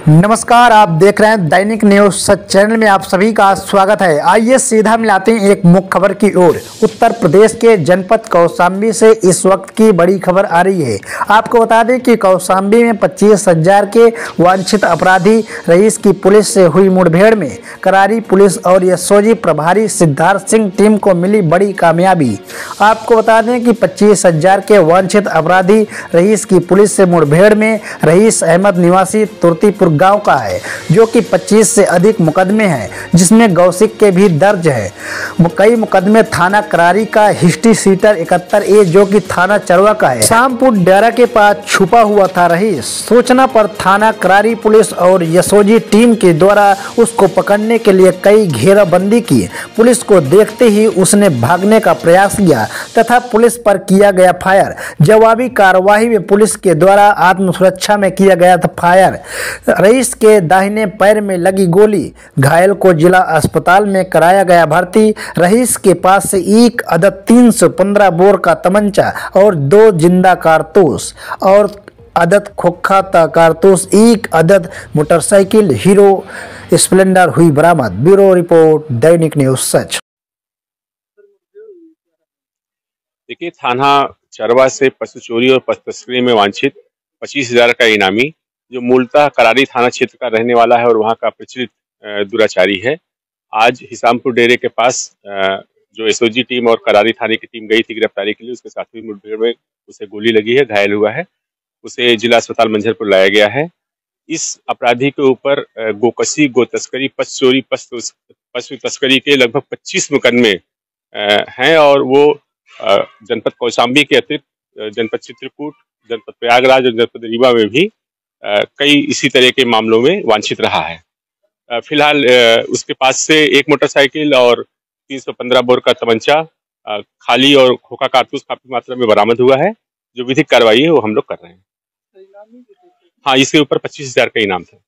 नमस्कार, आप देख रहे हैं दैनिक न्यूज़ सच चैनल में आप सभी का स्वागत है। आइए सीधा मिलाते हैं एक मुख्य खबर की ओर। उत्तर प्रदेश के जनपद कौशाम्बी से इस वक्त की बड़ी खबर आ रही है। आपको बता दें कि कौशाम्बी में पच्चीस हज़ार के वांछित अपराधी रईस की पुलिस से हुई मुठभेड़ में। करारी पुलिस और यशोजी प्रभारी सिद्धार्थ सिंह टीम को मिली बड़ी कामयाबी। आपको बता दें कि पच्चीस हज़ार के वांछित अपराधी रईस की पुलिस से मुठभेड़ में रईस अहमद निवासी तुर्तीपुर गाँव का है, जो कि 25 से अधिक मुकदमे हैं, जिसमें गौसिक के भी दर्ज है। कई मुकदमे थाना करारी का, हिस्ट्री सीटर इकहत्तर ए, जो कि थाना चरवा का है। शामपुर डेरा के पास छुपा हुआ था रही सूचना पर थाना करारी पुलिस और यशोजी टीम के द्वारा उसको पकड़ने के लिए कई घेराबंदी की। पुलिस को देखते ही उसने भागने का प्रयास किया तथा पुलिस पर किया गया फायर। जवाबी कार्रवाई में पुलिस के द्वारा आत्मसुरक्षा में किया गया था फायर। रईस के दाहिने पैर में लगी गोली। घायल को जिला अस्पताल में कराया गया भर्ती। रईस के पास से एक अदद 315 बोर का तमंचा और दो ज़िंदा कारतूस और अदद खोखा कारतूस, एक अदद मोटरसाइकिल हीरो स्प्लेंडर हुई बरामद। ब्यूरो रिपोर्ट, दैनिक न्यूज़ सच। देखिए, थाना चरवा से पशु चोरी और पशु तस्करी में वांछित पच्चीस हज़ार का इनामी, जो मूलतः करारी थाना क्षेत्र का रहने वाला है और वहाँ का प्रचलित दुराचारी है। आज हिसामपुर डेरे के पास जो एसओजी टीम और करारी थाने की टीम गई थी गिरफ्तारी के लिए, उसके साथ हुई मुठभेड़ में उसे गोली लगी है, घायल हुआ है। उसे जिला अस्पताल मंझरपुर लाया गया है। इस अपराधी के ऊपर गोकसी गो तस्करी पश चोरी पशु तस्करी के लगभग 25 मुकदमे हैं और वो जनपद कौशाम्बी के अतिरिक्त जनपद चित्रकूट, जनपद प्रयागराज और जनपद रीवा में भी कई इसी तरह के मामलों में वांछित रहा है। फ़िलहाल उसके पास से एक मोटरसाइकिल और 315 बोर का तमंचा खाली और खोखा कारतूस काफ़ी मात्रा में बरामद हुआ है। जो विधिक कार्रवाई है, वो हम लोग कर रहे हैं। हाँ इसके ऊपर पच्चीस हज़ार का इनाम था।